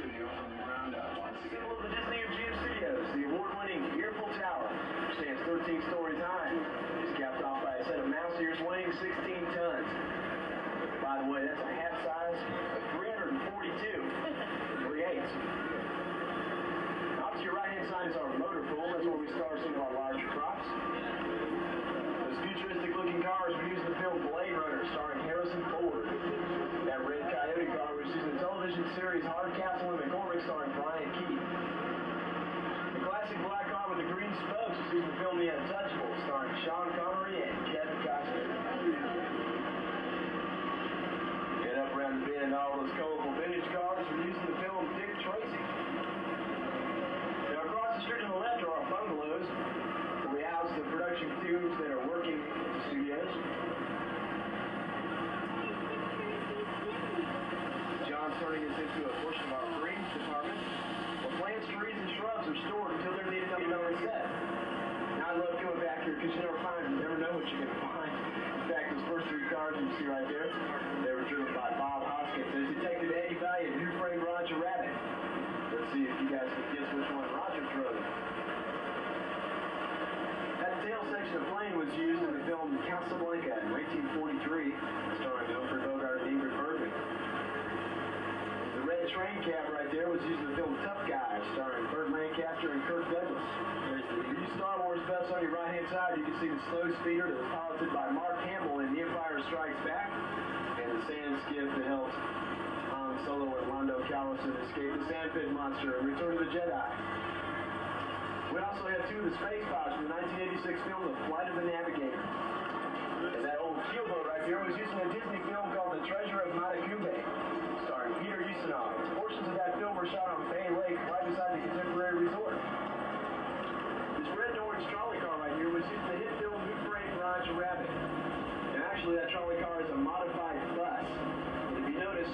studio from the ground up. Once again, the Disney MGM Studios, the award-winning Earful Tower, stands 13 stories high. It's capped off by a set of mouse ears weighing 16 tons. By the way, that's a half size of 342. Three eighths. Off to your right-hand side is our motor pool. That's where we store some of our larger crops. Those futuristic-looking cars used in the film Blade Runner, starring Harrison Ford. That red Coyote car was used in the television series Hardcastle car with the green spokes was in the film The Untouchables, starring Sean Connery and Kevin Costner. Get up around the bend, all those colorful vintage cars were used in the film Dick Tracy. Now across the street on the left are our bungalows, where we house the production crews that are working at the studios. John's turning us into a portion of our greens department, where plants, trees, and shrubs are stored until they're needed on the set. Now I love coming back here because you never find, you never know what you're going to find. In fact, those first three cars you see right there, they were driven by Bob Hoskins. There's Detective Eddie Valiant, who framed Roger Rabbit. Let's see if you guys can guess which one Roger drove. That tail section of plane was used in the film Casablanca in 1943, in the film Tough Guy, starring Burt Lancaster and Kirk Douglas. If you Star Wars buffs on your right-hand side, you can see the slow speeder that was piloted by Mark Hamill in The Empire Strikes Back, and the sand skiff that helped Han Solo and Lando Calrissian escape the sand pit monster and Return of the Jedi. We also have two of the space pods from the 1986 film The Flight of the Navigator. And that old keelboat right there was used in a Disney film called The Treasure of Matecumbe, starring Peter Ustinov. Portions of that film were shot on Bay Lake right beside the contemporary resort. This red and orange trolley car right here was used in the hit film Who Framed Roger Rabbit. And actually that trolley car is a modified bus. If you notice,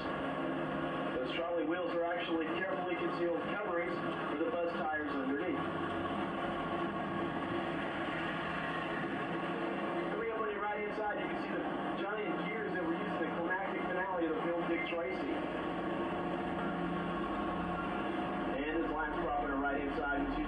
those trolley wheels are actually carefully concealed coverings for the bus tires underneath. Coming up on your right hand side, you can see the giant gears that were used in the climactic finale of the film Dick Tracy. And this last prop on the right hand side was used